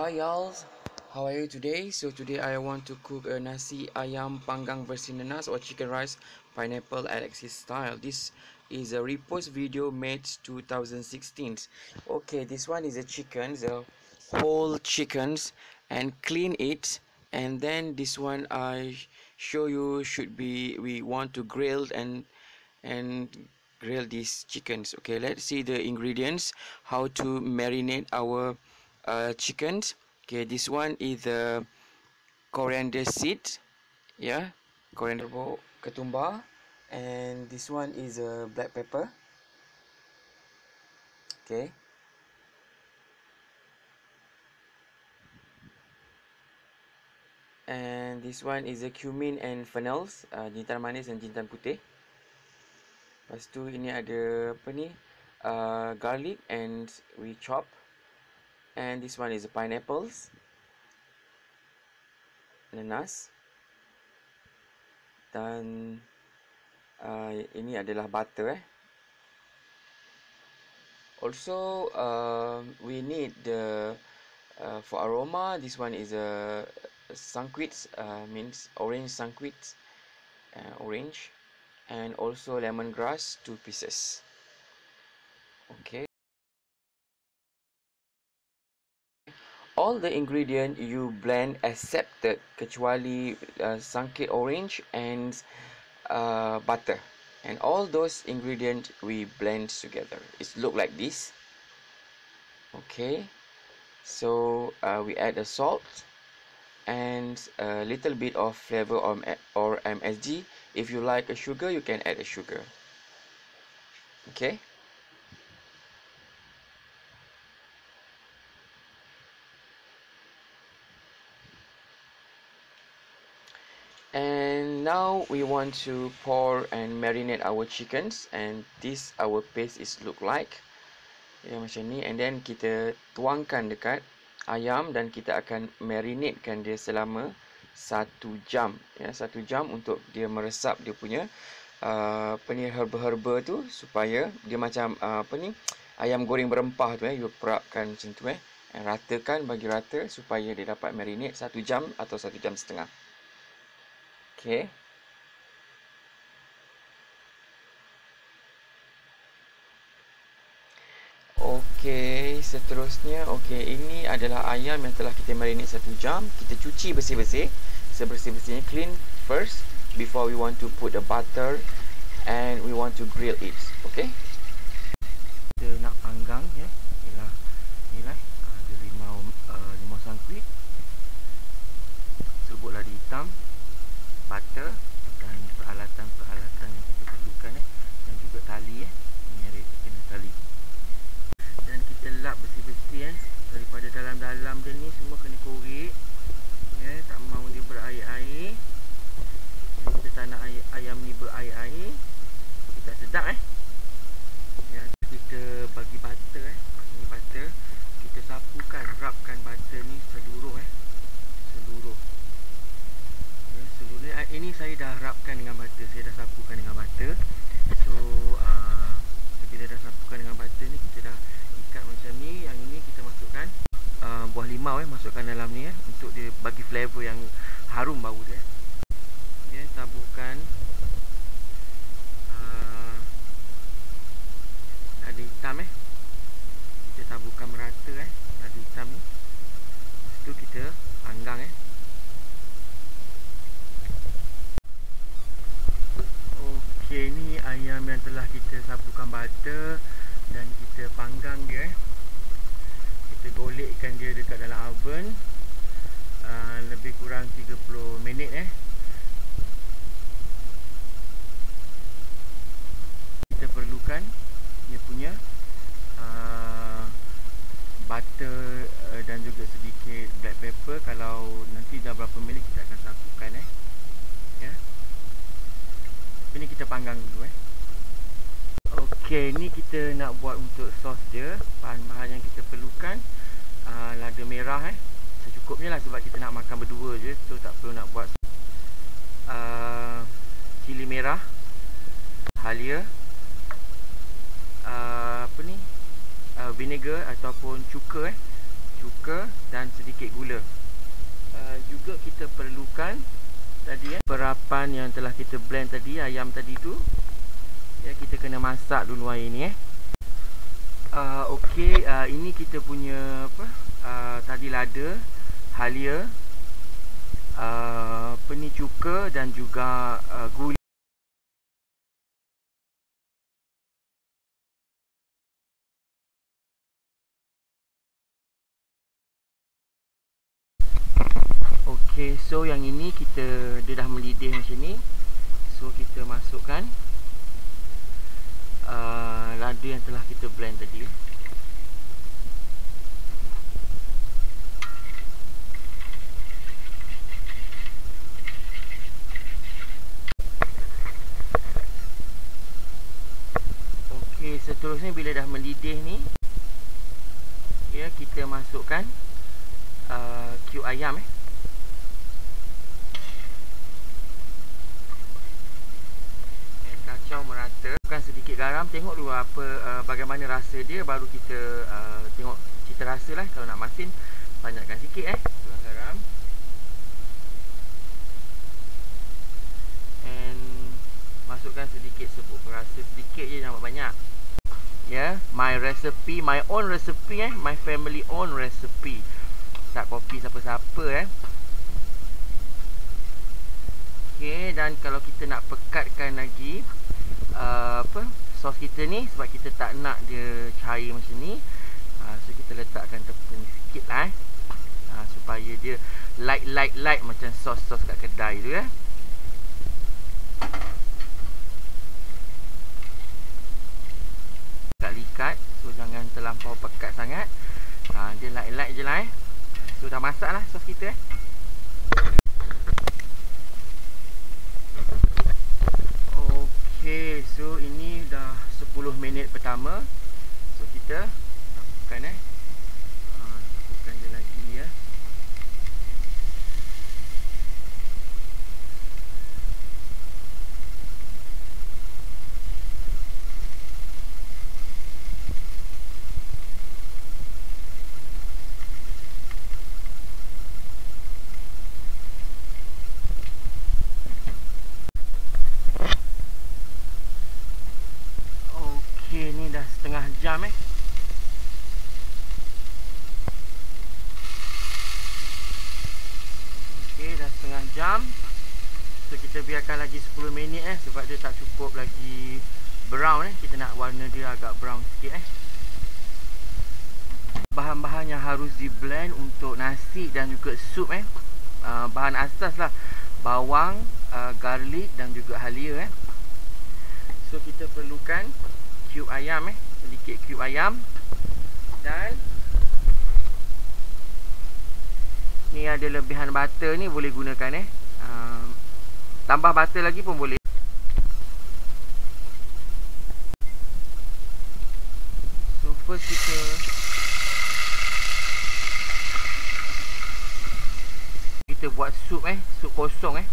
Hi y'all. How are you today? So today I want to cook a nasi ayam panggang versi nanas or chicken rice pineapple Alexis style. This is a repost video made 2016. Okay, this one is a chicken, the whole chickens and clean it and then this one I show you should be we want to grill and and grill these chickens. Okay, let's see the ingredients, how to marinate our uh, chickens. Okay, this one is the coriander seed, yeah, coriander ketumbar, and this one is a uh, black pepper. Okay. And this one is a cumin and fennels, uh, jintan manis dan jintan putih. Lepas tu ini ada apa ni? Uh, garlic and we chop and this one is pineapples. Nanas dan uh, ini adalah butter eh. Also uh, we need the uh, for aroma this one is a sangquits uh, means orange sangquits uh, orange. And also lemongrass two pieces. Okay all the ingredient you blend accepted kecuali uh, sangkit orange and uh, butter. And all those ingredient we blend together. It look like this. Okay. So uh, we add the salt and a little bit of flavor or, or MSG if you like a sugar you can add a sugar. Okay we want to pour and marinate our chickens and this our paste is look like. Ya macam ni. And then kita tuangkan dekat ayam dan kita akan marinatekan dia selama satu jam. Ya satu jam untuk dia meresap dia punya uh, apa ni herba-herba tu supaya dia macam uh, apa ni ayam goreng berempah tu eh. You perapkan macam tu eh. And ratakan bagi rata supaya dia dapat marinate satu jam atau satu jam setengah. Okay. Okey, seterusnya okey, ini adalah ayam yang telah kita marinate satu jam. Kita cuci bersih-bersih, sebersih-bersihnya clean first before we want to put the butter and we want to grill it. Okay? Kita nak panggang ya. Inilah inilah ada limau uh, limau sangkuit. Serbuk ladi hitam butter dan peralatan-peralatan yang kita perlukan eh dan juga tali eh ini ada kena tali dan kita lap bersih-bersih eh daripada dalam-dalam dia ni semua kena korek ya tak mau dia berair-air kita tak nak ayam, ayam ni berair-air kita sedap eh ya kita bagi butter eh ini butter kita sapukan rapkan butter ni seluruh eh seluruh seluruh ni ah, ini saya dah rapkan dengan butter saya dah sapukan dengan butter so uh, bila dah sapukan dengan butter ni kita dah ikat macam ni yang ini kita masukkan uh, buah limau eh masukkan dalam ni eh untuk dia bagi flavor yang harum bau dia ya taburkan uh, ada hitam eh kita taburkan merata eh ada hitam ni Lepas tu kita panggang eh Okey, ni ayam yang telah kita sapukan butter dan kita panggang dia. Eh. Kita golekkan dia dekat dalam oven uh, lebih kurang 30 minit eh. Kita perlukan dia punya uh, butter uh, dan juga sedikit black pepper kalau nanti dah berapa minit kita akan sapukan eh. Ya. Ini kita panggang dulu eh. Okey, ni kita nak buat untuk sos dia. Bahan-bahan yang kita perlukan uh, lada merah eh. Secukupnya lah sebab kita nak makan berdua je. So tak perlu nak buat uh, cili merah. Halia. Uh, apa ni? Uh, vinegar ataupun cuka eh. cuka dan sedikit gula uh, juga kita perlukan tadi ya perapan yang telah kita blend tadi ayam tadi tu ya kita kena masak dulu air ni eh uh, okey uh, ini kita punya apa uh, tadi lada halia uh, peni cuka dan juga uh, gula Okay, so yang ini kita dia dah mendidih macam ni. So kita masukkan uh, lada yang telah kita blend tadi. Okay, seterusnya bila dah mendidih ni, ya kita masukkan uh, cube ayam eh. kacau merata Bukan sedikit garam Tengok dulu apa uh, Bagaimana rasa dia Baru kita uh, Tengok Cita rasa lah Kalau nak masin Banyakkan sikit eh Tuang garam And Masukkan sedikit sebut perasa Sedikit je jangan banyak Ya yeah, My recipe My own recipe eh My family own recipe. Tak copy siapa-siapa eh. Okay, dan kalau kita nak pekatkan lagi uh, apa sos kita ni sebab kita tak nak dia cair macam ni uh, so kita letakkan tepung sikit lah eh. uh, supaya dia light light light macam sos-sos kat kedai tu ya likat so jangan terlampau pekat sangat. Uh, dia light light je lah eh. So dah masak lah sos kita eh. Okay, so ini dah 10 minit pertama. So kita Bukan eh ha, Bukan dia lagi ya setengah jam eh Okey dah setengah jam So kita biarkan lagi 10 minit eh Sebab dia tak cukup lagi brown eh. Kita nak warna dia agak brown sikit eh. Bahan-bahan yang harus di blend untuk nasi dan juga sup eh. Uh, Bahan asas lah. Bawang, uh, garlic dan juga halia eh. So kita perlukan cube ayam eh. Sedikit cube ayam dan ni ada lebihan butter ni boleh gunakan eh. Uh, tambah butter lagi pun boleh so first kita kita buat sup eh sup kosong eh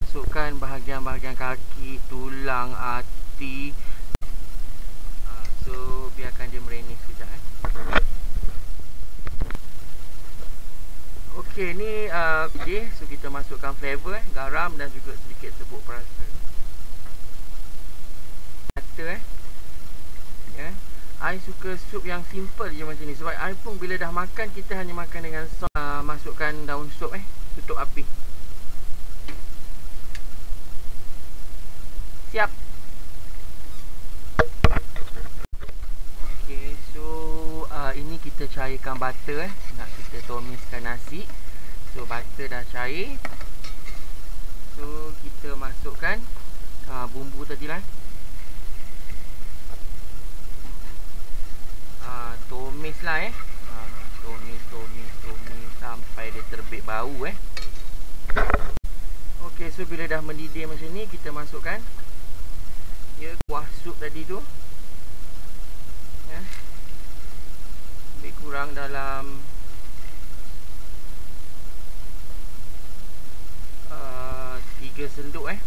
masukkan bahagian-bahagian kaki, tulang, hati. Biarkan dia merenih sekejap eh. Okey, ni uh, okay. so kita masukkan flavor eh, garam dan juga sedikit sebut perasa. Kata eh. Ya. Yeah. I suka sup yang simple je macam ni sebab I pun bila dah makan kita hanya makan dengan uh, masukkan daun sup eh tutup api. Siap. Okey, so uh, ini kita cairkan butter eh. Nak kita tumiskan nasi. So butter dah cair. So kita masukkan uh, bumbu tadi lah. Uh, tumis lah eh. Uh, tumis, tumis, tumis sampai dia terbit bau eh. Okey, so bila dah mendidih macam ni, kita masukkan ya kuah sup tadi tu ya lebih kurang dalam uh, 3 tiga senduk eh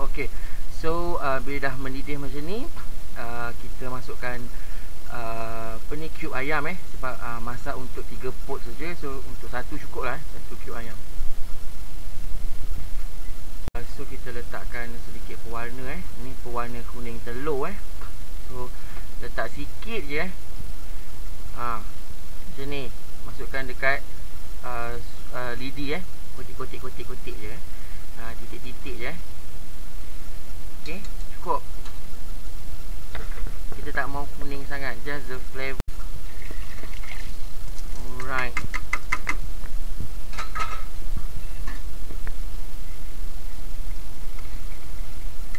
Okey. So uh, bila dah mendidih macam ni, uh, kita masukkan uh, apa ni cube ayam eh uh, masak untuk 3 pot saja. So untuk satu cukup lah eh, satu cube ayam. So kita letakkan sedikit pewarna eh. Ni pewarna kuning telur eh. So letak sikit je eh. Ha. Macam ni. Masukkan dekat uh, uh, lidi eh. Kotik-kotik-kotik-kotik je eh. Ha, titik-titik je eh. Okey, cukup. Kita tak mau kuning sangat, just the flavor.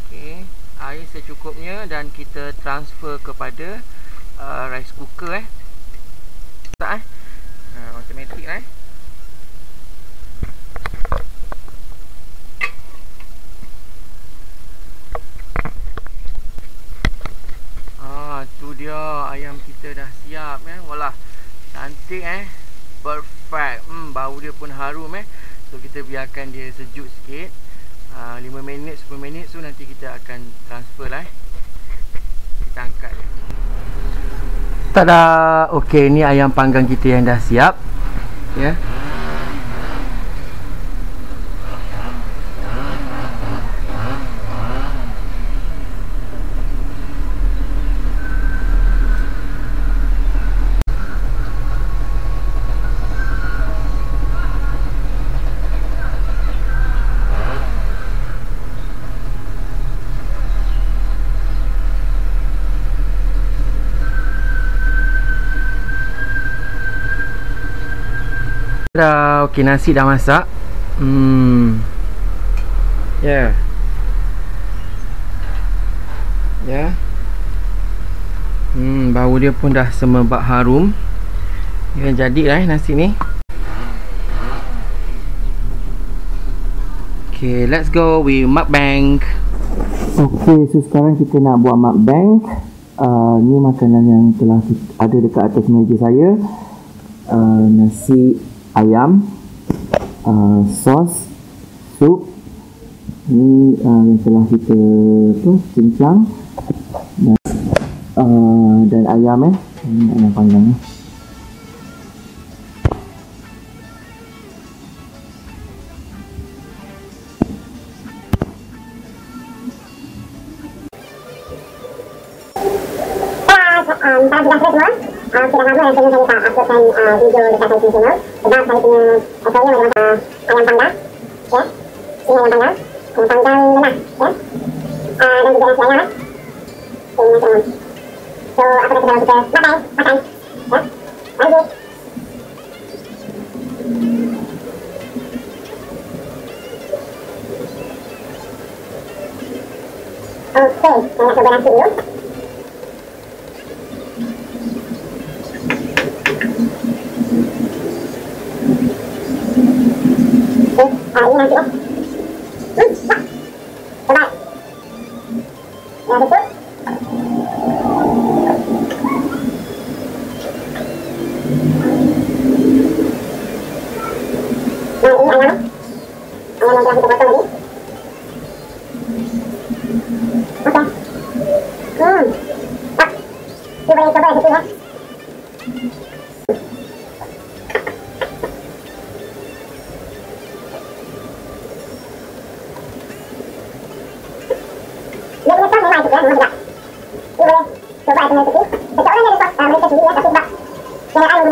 Okey, air secukupnya dan kita transfer kepada uh, rice cooker eh. Tak eh? Ha, automatic eh. tu dia ayam kita dah siap eh. Walah. Cantik eh. Perfect. Hmm, bau dia pun harum eh. So kita biarkan dia sejuk sikit. Uh, 5 minit, 10 minit so nanti kita akan transfer lah eh. Kita angkat. Tada. Okey, ni ayam panggang kita yang dah siap. Ya. Yeah. Dah okey nasi dah masak. Hmm. Ya. Yeah. Ya. Yeah. Hmm, bau dia pun dah semerbak harum. Ya, jadilah eh nasi ni. Okay, let's go with mukbang. Okay, so sekarang kita nak buat mukbang. Uh, ni makanan yang telah ada dekat atas meja saya. Uh, nasi ayam uh, sos sup ni uh, yang telah kita tu cincang dan, uh, dan ayam eh ini ayam panggang eh. Yang saya tak uploadkan uh, video dekat saya channel sebab saya punya saya memang uh, ayam panggang ya ini ayam panggang ayam panggang lemak ya uh, dan juga nasi ayam eh ini nasi ayam so apa kita dalam kita makan makan ya lanjut Okay, saya coba nasi dulu.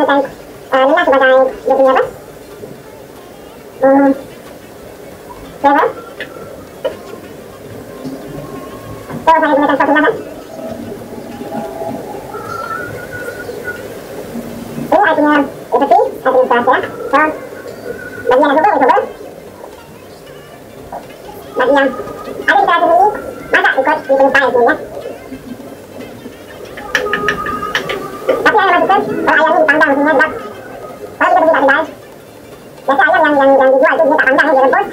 នៅតាមនេះណាសម្រាប់តែយកពីណាបាទអឺ Okay.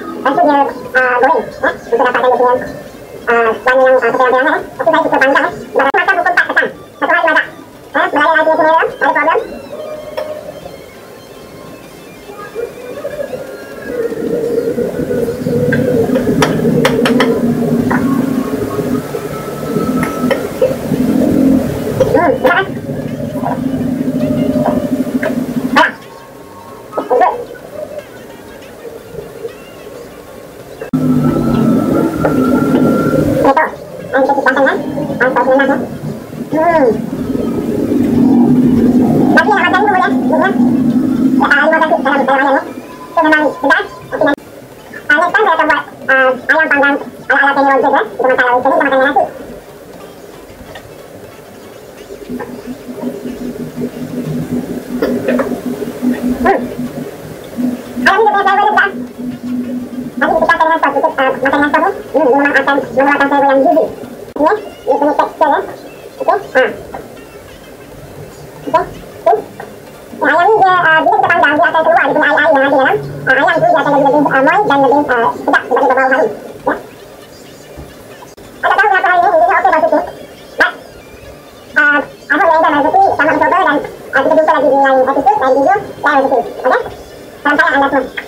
makan yang sahur ini memang akan mengeluarkan saya yang gigi ya ini punya tekstur ya. Oke ha ah. oke nah, ayam dia ah, uh, bila kita panggang dia akan keluar dia punya air-air yang ada dalam. Ah, uh, ayam dia akan lebih lebih uh, dan lebih uh, sedap dibanding beberapa hari. Ya. Ada tahu kenapa hari ini hidupnya oke okay, Suki Uh, aku enjoy Mbak Suki, selamat mencoba dan uh, kita jumpa lagi di lain episode, lain video, lain Suki Oke, salam sayang anda semua.